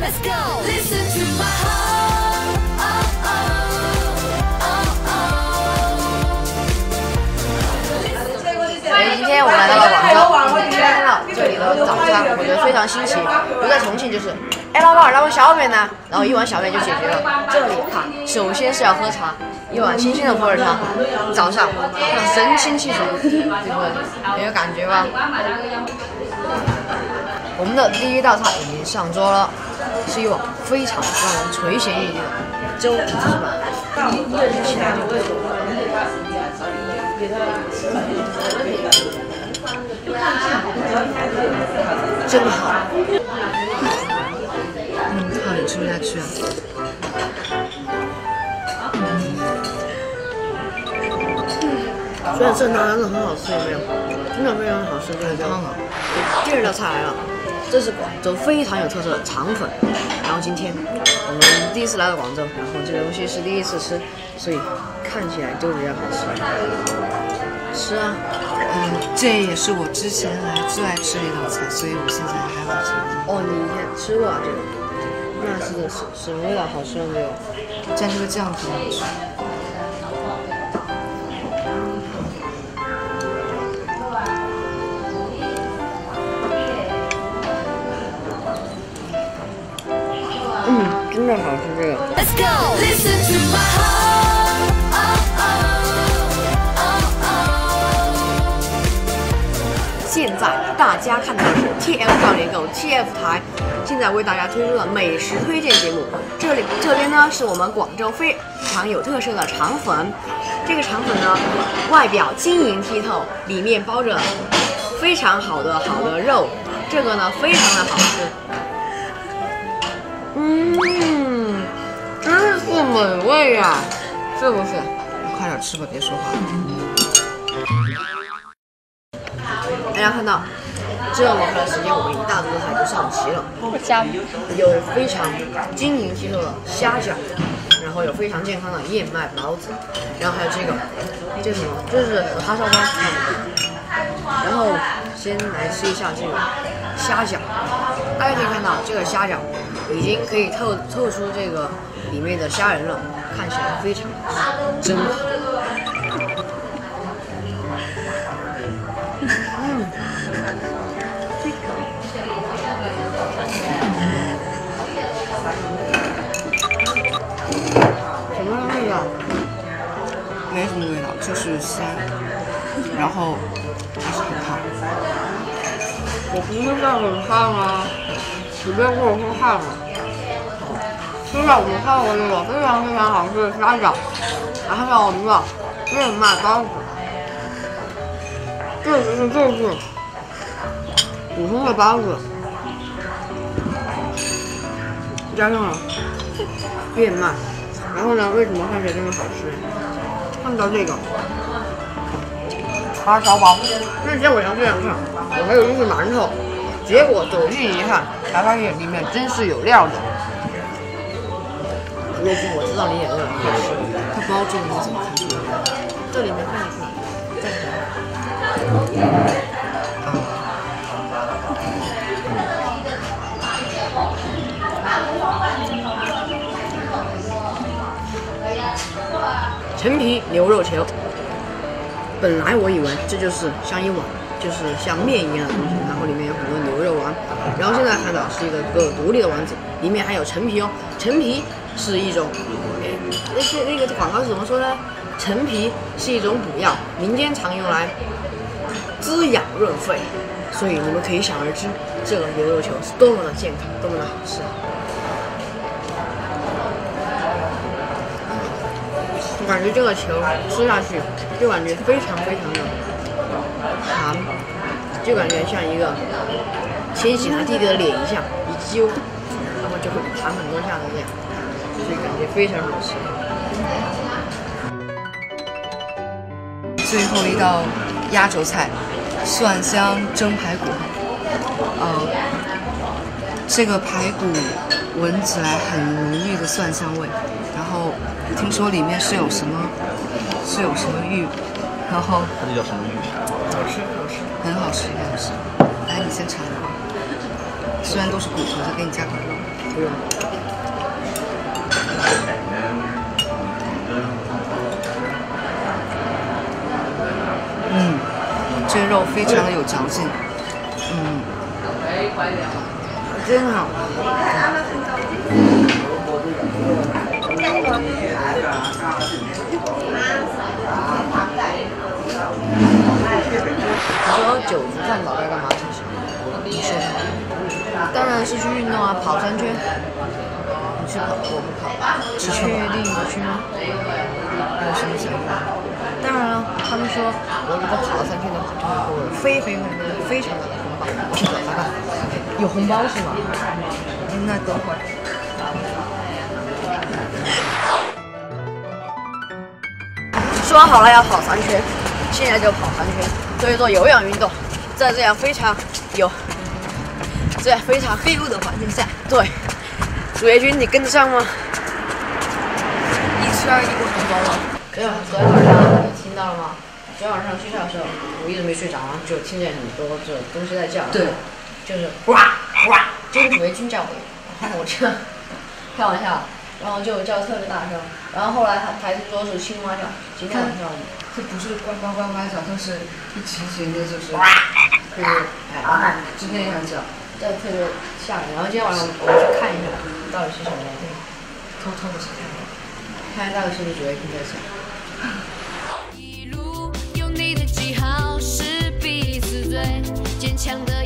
Let's go. Listen to my heart. Oh, oh, oh, oh. 哎，今天我们来到了广州，看到这里的早餐，我觉得非常新奇。留在重庆就是，哎，老板，来碗小面呢？然后一碗小面就解决了。这里哈，首先是要喝茶，一碗清新的普洱茶，早上看神清气爽，对不对？很有感觉吧？我们的第一道菜已经上桌了，是一碗非常让人垂涎欲滴的粥鸡饭。一起来就对真好，嗯，太吃不下去了。虽然这汤真的很好吃，有没有？真的非常好吃，这个汤啊。第二道菜来了，这是广州非常有特色的肠粉。然后今天我们第一次来到广州，然后这个东西是第一次吃，所以看起来就比较好吃。吃啊！嗯，这也是我之前来最爱吃的一道菜，所以我现在还好吃。哦，你以前吃过啊这个？那是什什么味道？好吃吗？没有？蘸这个酱挺好吃。真的好吃这个。Let's go. Listen to my heart. 现在大家看到的是 TF 少年购 TF 台，现在为大家推出的美食推荐节目。这里这边呢是我们广州非常有特色的肠粉，这个肠粉呢外表晶莹剔透，里面包着非常好的好的肉，这个呢非常的好吃。嗯，美味呀、是不是？快点吃吧，别说话。大家看到这么快的时间，我们一大桌菜就上齐了。有非常晶莹剔透的虾饺，然后有非常健康的燕麦包子，然后还有这个，这是什么？这是叉烧包。然后先来吃一下这个虾饺，大家可以看到这个虾饺已经可以透透出这个里面的虾仁了，看起来非常真好。什么味道？没什么味道，就是虾，然后还是很烫。我不是在很烫吗？你别跟我说烫了。现在我看过这个非常非常好吃的虾饺，然后呢，我们的燕麦包子，这个是就是普通的包子，加上了燕麦，然后呢，为什么看起来这么好吃？看到这个。叉烧包，那天我想这样看，我还以为是馒头，结果走近一看，才发现里面真是有料的。罗布，我知道你也饿，快吃。它包这个你怎么看出来的？这里面看一看，再看。陈皮牛肉球，本来我以为这就是像一碗，就是像面一样的东西，然后里面有很多然后现在看到是一个个独立的丸子，里面还有陈皮哦。陈皮是一种，那些那个广告是怎么说呢？陈皮是一种补药，民间常用来滋养润肺，所以你们可以想而知，这个牛肉球是多么的健康，多么的好吃。我感觉这个球吃下去，就感觉非常非常的弹，就感觉像一个千玺他弟弟的脸一下，一揪，然后就会弹很多下的这样，所以感觉非常好吃。最后一道压轴菜，蒜香蒸排骨。呃，这个排骨闻起来很浓郁的蒜香味，然后听说里面是有什么，是有什么玉，然后它这叫什么玉？好吃好吃。很好吃，很好吃。来，你先尝虽然都是骨头，再给你加块肉。嗯，这肉非常的有嚼劲，嗯，真好。你说酒足饭饱该干嘛？当然是去运动啊，跑三圈。你去跑，我不跑。你确定你去吗？有什么想法？当然了，他们说我如果跑了三圈的话，就会给我非非非非非常大的红包。去吧，来吧，有红包是吗？那等会儿。说好了要跑三圈，现在就跑三圈。做一做有氧运动，在这样非常有，这样非常 feel 的环境下，对，主页君你跟得上吗？一吃二一个红包了。昨天昨天晚上你听到了吗？昨天晚上睡觉的时候，我一直没睡着，就听见很多这东西在叫。对，就是哇哇，就是主页君叫我，然后我就开玩笑，然后就叫得特别大声，然后后来他他还是说是青蛙叫，今天晚上。这不是呱呱呱呱叫，它是一群群的，就是，对，哎，然后今天也想叫，这特别吓人。然后今天晚上我们去看一下，到底是什么东西，偷偷的去看，看看到底是不是主页君在响。一路有你的记号，是彼此最坚强的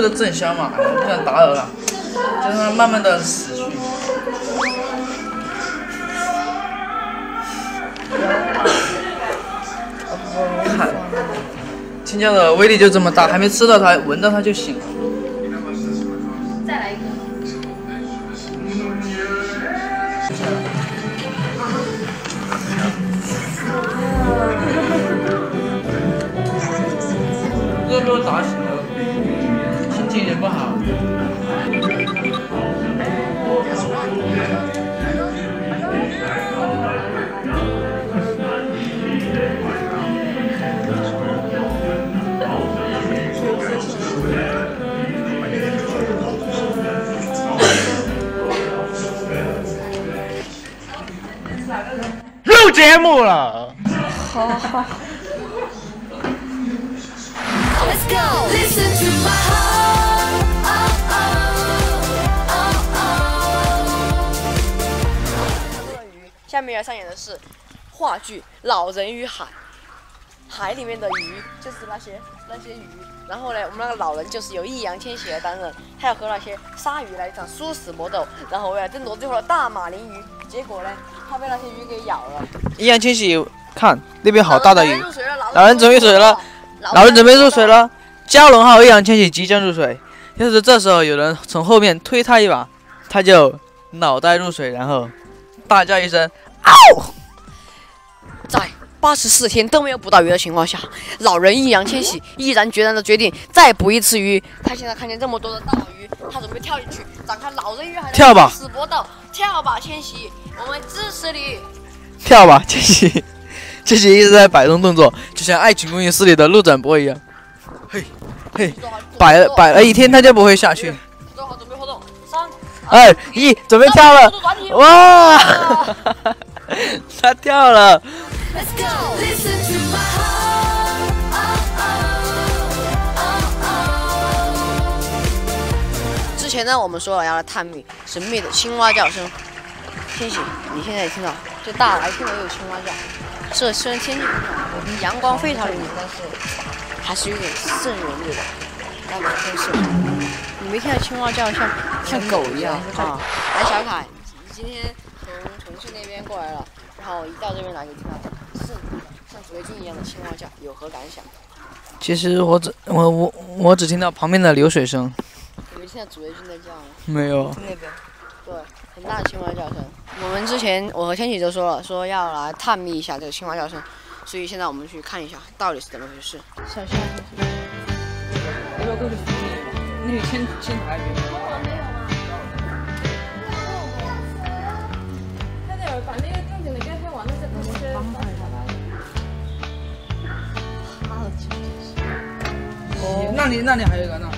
oh. 这也睡得正香嘛，我不想打扰了，就让他慢慢的死去。看，青椒的威力就这么大，还没吃到它，闻到它就醒了。开幕了。Let's go. Listen to my heart. Oh, oh, oh, oh. 下面要上演的是话剧《老人与海》，海里面的鱼就是那些那些鱼，然后呢，我们那个老人就是由易烊千玺来担任，他要和那些鲨鱼来一场殊死搏斗，然后为了争夺最后的大马林鱼，结果呢，他被那些鱼给咬了。易烊千玺，看那边好大的鱼，老人准备入水了，老人准备，入水。了。蛟龙号易烊千玺即将入水，要是这时候有人从后面推他一把，他就脑袋入水，然后大叫一声“嗷在八十四天都没有捕到鱼的情况下，老人易烊千玺毅然决然的决定再捕一次鱼。他现在看见这么多的大鱼，他准备跳进去，展开老人鱼海的跳吧死搏斗。跳吧，千玺，我们支持你。”，跳吧，千玺，千玺一直在摆动动作，就像《爱情公寓四》里的陆展博一样。嘿，嘿，摆了摆了一天，他就不会下去。做好准备活动，三二一，准备跳了！哇，他跳了！Let's go. Listen to my heart. Oh, oh, oh, oh. 之前呢，我们说了要来探秘神秘的青蛙叫声。天喜，你现在也听到，这大白天的有青蛙叫。这虽然天气很好，阳光非常明媚，但是还是有点瘆人的。那么真是，你没听到青蛙叫像像狗一样啊？来，小凯，你今天从重庆那边过来了，然后一到这边来就听到的像紫薇精一样的青蛙叫，有何感想？其实我只我我我只听到旁边的流水声，你没听到紫薇精在叫吗？没有。那边对，很大的青蛙叫声。我们之前我和天启都说了，说要来探秘一下这个青蛙叫声，所以现在我们去看一下到底是怎么回事。小心，要不要过去扶你？那里先先抬一遍。那那里那里还有一个呢。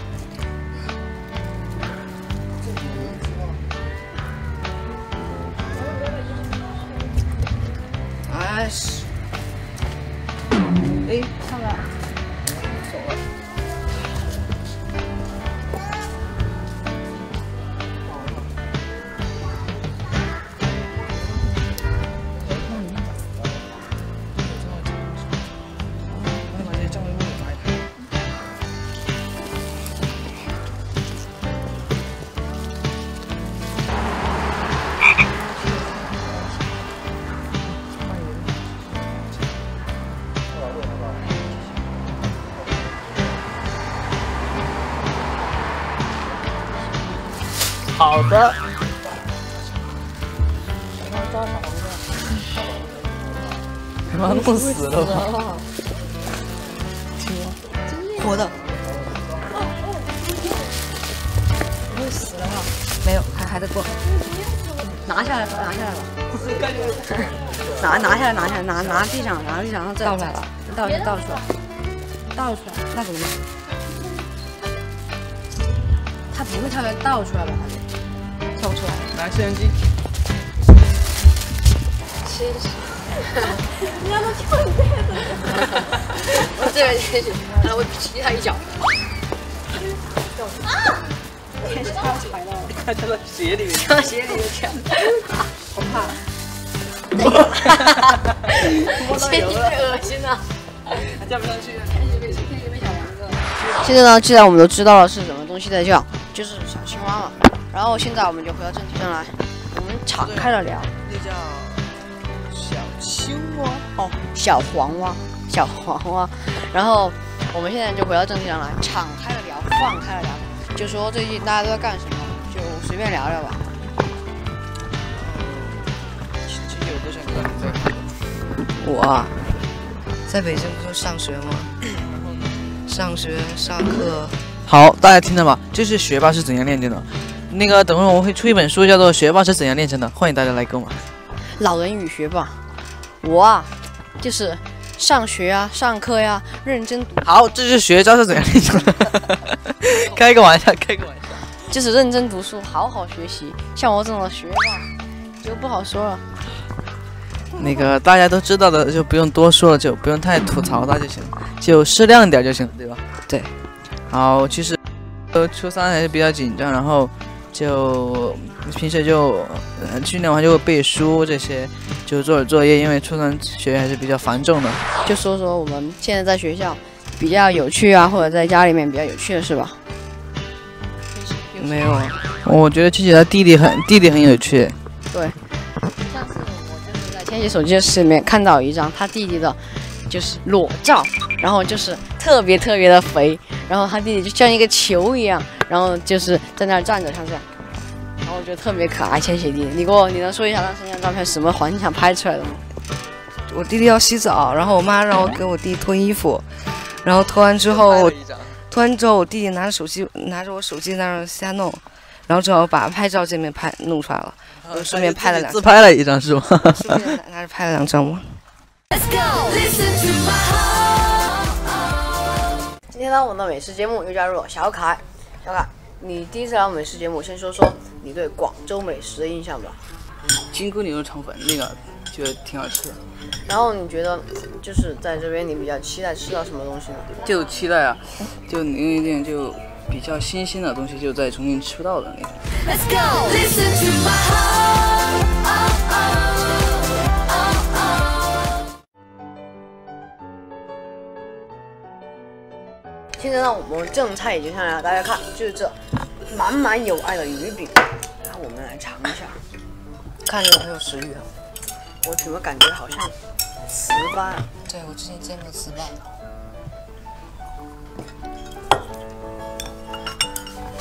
的。他妈弄死了吧！活的。不会死了吧？没有，还还得过。拿下来吧，拿下来吧。拿拿下来，拿下来，拿拿地上，拿地上，然后再倒出来了，倒倒出来，倒出来。那怎么办？他不会跳出来，倒出来吧？它跳不出来。来，摄像机。我这边天使，然后我踢他一脚。天使他踩到了，看他的鞋里面。跳鞋里面跳，我怕。天使太恶心了。跳不上去。现在呢，既然我们都知道了是什么东西在叫，就是小青蛙嘛。然后现在我们就回到正题上来，我们敞开了聊。那叫小青蛙。哦，小黄蛙，小黄蛙。然后我们现在就回到正题上来，敞开了聊，放开了聊，就说最近大家都在干什么，就随便聊聊吧。其实有多想跟你在我啊，在北京不是上学吗？上学上课，好，大家听到吗？这是学霸是怎样练成的。那个等会儿我会出一本书，叫做《学霸是怎样炼成的》，欢迎大家来购买。老人与学霸，我啊，就是上学啊，上课呀、认真读，好，这是学渣是怎样炼成的。开个玩笑，开个玩笑。就是认真读书，好好学习。像我这种学霸，就不好说了。那个大家都知道的，就不用多说了，就不用太吐槽他就行了，就适量点就行了，对吧？对。好，其实呃初三还是比较紧张，然后就平时就呃训练完就会背书这些，就做点作业，因为初三学业还是比较繁重的。就说说我们现在在学校比较有趣啊，或者在家里面比较有趣的是吧。没有啊，我觉得琪琪他弟弟很弟弟很有趣，对，上次我就是在天喜手机的室里面看到一张他弟弟的，就是裸照，然后就是特别特别的肥，然后他弟弟就像一个球一样，然后就是在那儿站着，像这样，然后我觉得特别可爱。千玺弟，你给我，你能说一下当时那张照片什么环境下拍出来的吗？我弟弟要洗澡，然后我妈让我给我弟脱衣服，然后脱完之后，脱完之后我弟弟拿着手机拿着我手机在那儿瞎弄，然后正好把拍照界面拍弄出来了，我顺便拍了两自拍了一张是吗？顺便拿拿着拍了两张嘛。Let's go, listen to my heart. 今天呢，我们的美食节目又加入了小凯。小卡，你第一次来我美食节目，先说说你对广州美食的印象吧。金菇牛肉肠粉那个觉得挺好吃的，然后你觉得，就是在这边你比较期待吃到什么东西呢？就期待啊，就有一点就比较新鲜的东西，就在重庆吃不到的那种。Let's go, listen to my heart. Oh, 现在呢，我们正菜已经上来了，大家看，就是这满满有爱的鱼饼，让我们来尝一下。看着很有食欲啊。我怎么感觉好像糍粑啊？对，我之前见过糍粑的。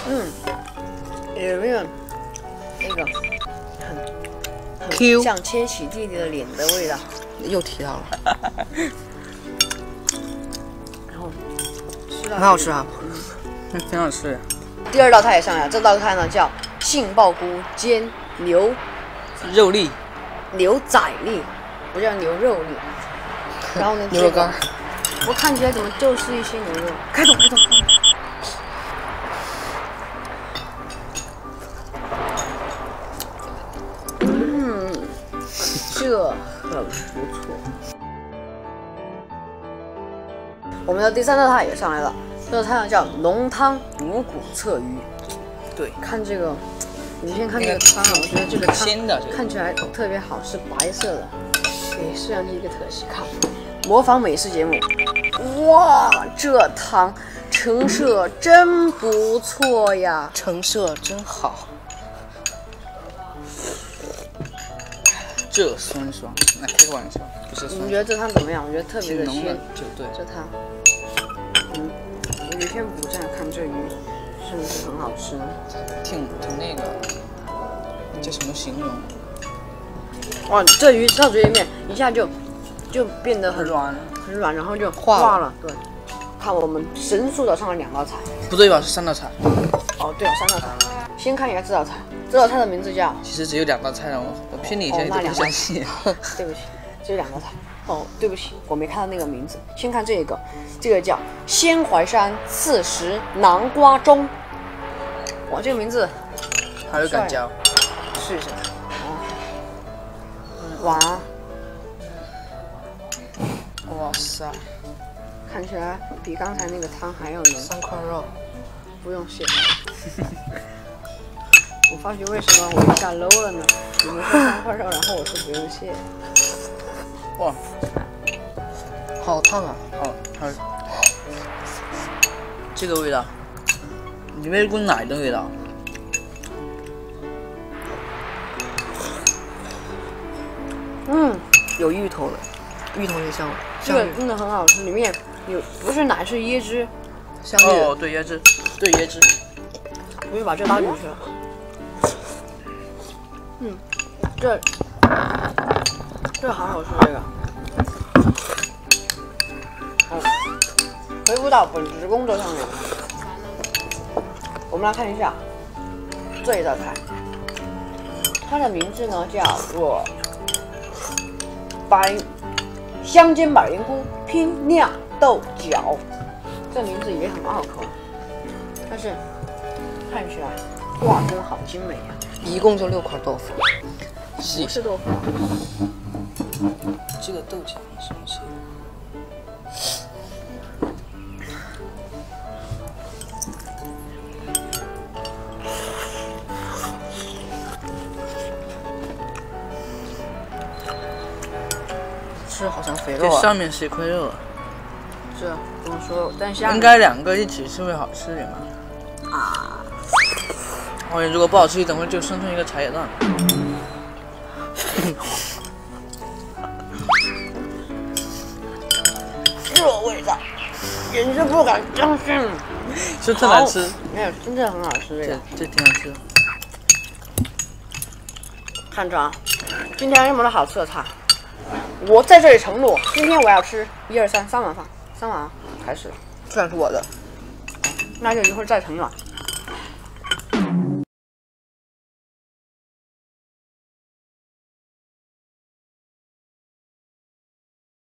嗯，有没有那个很很像千玺弟弟的脸的味道？又提到了，很好吃啊。那 挺好吃的。第二道菜也上来了，这道菜呢叫杏鲍菇煎牛肉粒，牛仔粒，不叫牛肉粒。然后呢，牛肉干，我看起来怎么就是一些牛肉？开动，开动！开动嗯，这很不错。我们的第三道菜也上来了，这道菜呢叫浓汤五谷侧鱼。对，看这个，你先看这个汤啊，我觉得这个汤鲜的这个看起来特别好，是白色的，给摄像机一个特写看，模仿美食节目。哇，这汤成色真不错呀！成色真好。这酸爽，那开个玩笑，不是酸你觉得这汤怎么样？我觉得特别的鲜就对。这汤，是不是很好吃？挺挺那个，叫什么形容？哇，这鱼吃到嘴里面一下就就变得很很软。很软，然后就化了。对，看我们神速的上了两道菜。不对吧？是三道菜，哦，对了，三道菜。先看一下这道菜，这道菜的名字叫……其实只有两道菜了。我我骗你一下，哦你都不相信。对不起，只有两道菜。哦，对不起，我没看到那个名字。先看这个，这个叫鲜淮山刺石南瓜盅。哇，这个名字还有感觉，试一下。哦，哇，哇塞，看起来比刚才那个汤还要浓。三块肉，不用谢。我发觉为什么我一下 low 了呢？你们说三块肉，然后我说不用谢。哇，好烫啊！好，好这个味道，里面有股奶的味道。嗯，有芋头的，芋头也香，这个真的很好吃，里面有不是奶是椰汁，香芋。哦，对椰汁，对椰汁。我就把这拉进去了。嗯，这这好好吃这个。嗯，回复到本职工作上面，我我们来看一下这一道菜，它的名字呢叫做白香煎百灵菇拼酿豆角，这名字也很拗口，但是看起来哇，真的好精美呀、一共就六块豆腐，不是豆腐，这个豆角什么是？吃好像肥这肉啊。上面是一块肉啊，是不用说，但下应该两个一起吃会好吃点吧？啊！我哦，如果不好吃，等会就生出一个茶叶蛋。这味道，简直不敢相信。是特难吃，没有，真的很好吃这这个。这挺好吃的。看着啊，今天这么多好吃的菜，我在这里承诺，今天我要吃一二三三碗饭，三碗啊，还是，算是我的，那就一会儿再盛一碗。